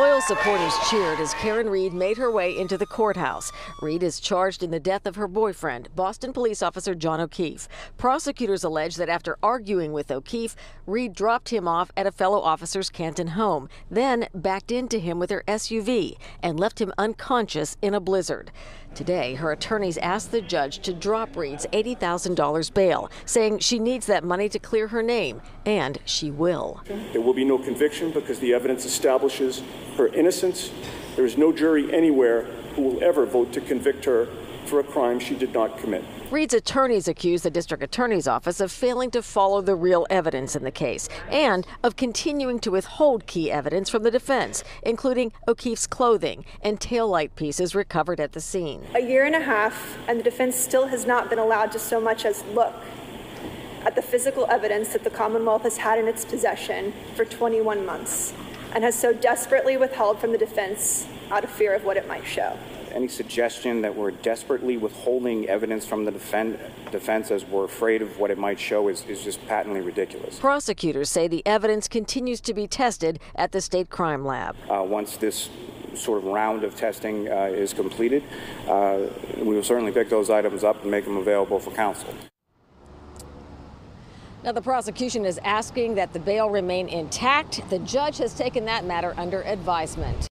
Loyal supporters cheered as Karen Read made her way into the courthouse. Read is charged in the death of her boyfriend, Boston police officer John O'Keefe. Prosecutors allege that after arguing with O'Keefe, Read dropped him off at a fellow officer's Canton home, then backed into him with her SUV and left him unconscious in a blizzard. Today, her attorneys asked the judge to drop Read's $80,000 bail, saying she needs that money to clear her name, and she will. There will be no conviction because the evidence establishes her innocence. There is no jury anywhere who will ever vote to convict her for a crime she did not commit. Read's attorneys accuse the district attorney's office of failing to follow the real evidence in the case and of continuing to withhold key evidence from the defense, including O'Keefe's clothing and taillight pieces recovered at the scene. A year and a half, and the defense still has not been allowed to so much as look at the physical evidence that the Commonwealth has had in its possession for 21 months and has so desperately withheld from the defense out of fear of what it might show any suggestion that we're desperately withholding evidence from the defend, defense as we're afraid of what it might show is, is just patently ridiculous. Prosecutors say the evidence continues to be tested at the state crime lab. Uh, once this sort of round of testing uh, is completed, uh, we will certainly pick those items up and make them available for counsel. Now, the prosecution is asking that the bail remain intact. The judge has taken that matter under advisement.